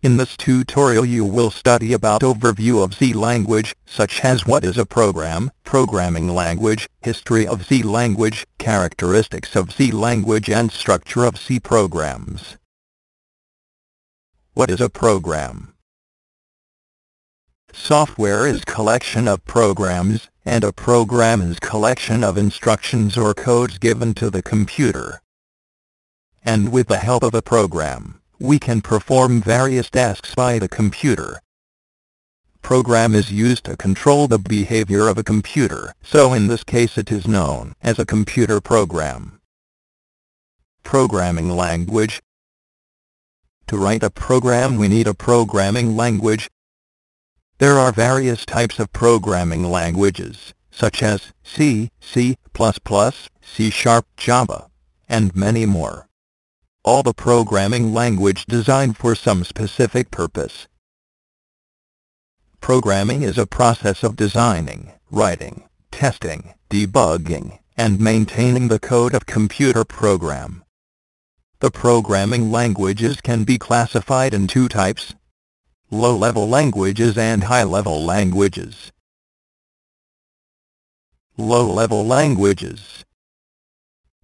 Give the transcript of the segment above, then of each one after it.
In this tutorial you will study about overview of C language, such as what is a program, programming language, history of C language, characteristics of C language and structure of C programs. What is a program? Software is collection of programs, and a program is collection of instructions or codes given to the computer. And with the help of a program, we can perform various tasks by the computer. Program is used to control the behavior of a computer, so in this case it is known as a computer program. Programming language To write a program we need a programming language. There are various types of programming languages, such as C, C++, C Sharp, Java, and many more all the programming language designed for some specific purpose. Programming is a process of designing, writing, testing, debugging, and maintaining the code of computer program. The programming languages can be classified in two types, low-level languages and high-level languages. Low-level languages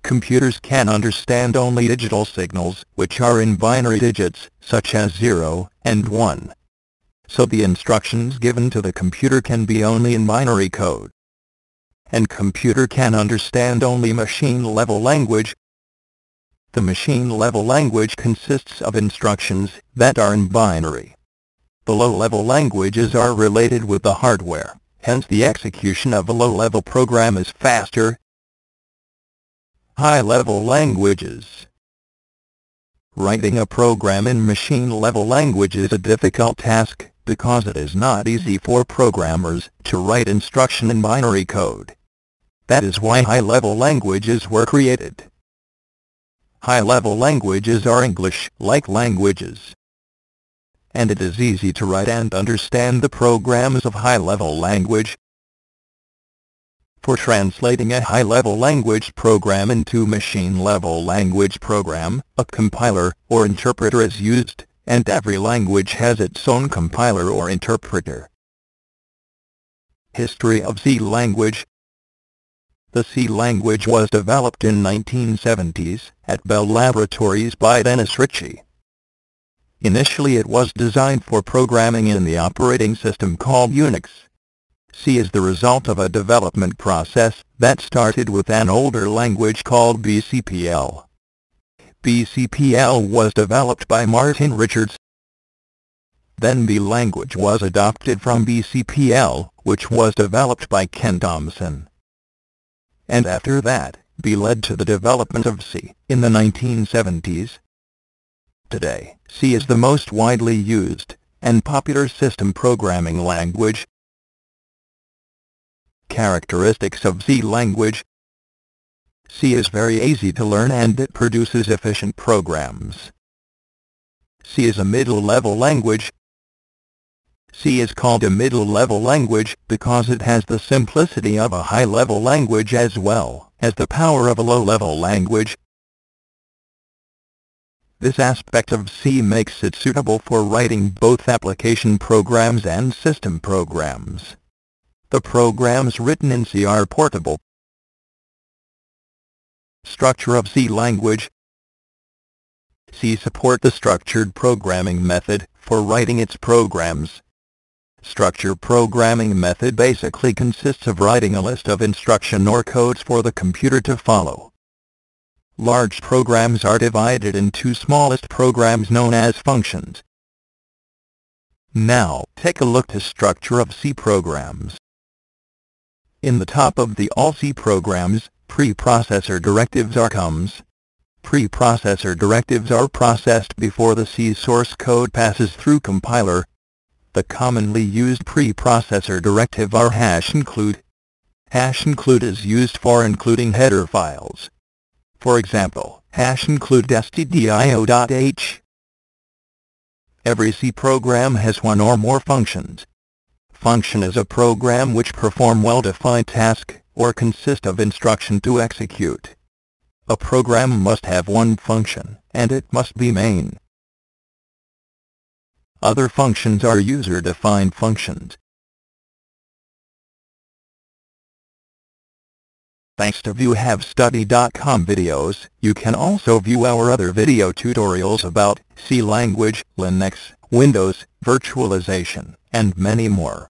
Computers can understand only digital signals, which are in binary digits, such as 0 and 1. So the instructions given to the computer can be only in binary code. And computer can understand only machine-level language. The machine-level language consists of instructions that are in binary. The low-level languages are related with the hardware, hence the execution of a low-level program is faster High-level languages Writing a program in machine-level language is a difficult task, because it is not easy for programmers to write instruction in binary code. That is why high-level languages were created. High-level languages are English-like languages. And it is easy to write and understand the programs of high-level language, for translating a high-level language program into machine-level language program, a compiler or interpreter is used, and every language has its own compiler or interpreter. History of C language The C language was developed in 1970s at Bell Laboratories by Dennis Ritchie. Initially it was designed for programming in the operating system called Unix. C is the result of a development process that started with an older language called BCPL. BCPL was developed by Martin Richards. Then B language was adopted from BCPL, which was developed by Ken Thompson. And after that, B led to the development of C in the 1970s. Today, C is the most widely used and popular system programming language Characteristics of C language C is very easy to learn and it produces efficient programs. C is a middle-level language. C is called a middle-level language because it has the simplicity of a high-level language as well as the power of a low-level language. This aspect of C makes it suitable for writing both application programs and system programs. The programs written in C are portable. Structure of C language C support the structured programming method for writing its programs. Structure programming method basically consists of writing a list of instruction or codes for the computer to follow. Large programs are divided into smallest programs known as functions. Now, take a look to structure of C programs. In the top of the all C programs, preprocessor directives are comes. Preprocessor directives are processed before the C source code passes through compiler. The commonly used preprocessor directive are hash include. Hash include is used for including header files. For example, hash include stdio.h. Every C program has one or more functions function is a program which perform well-defined task, or consist of instruction to execute. A program must have one function, and it must be main. Other functions are user-defined functions. Thanks to ViewHaveStudy.com videos, you can also view our other video tutorials about C language, Linux, Windows, virtualization, and many more.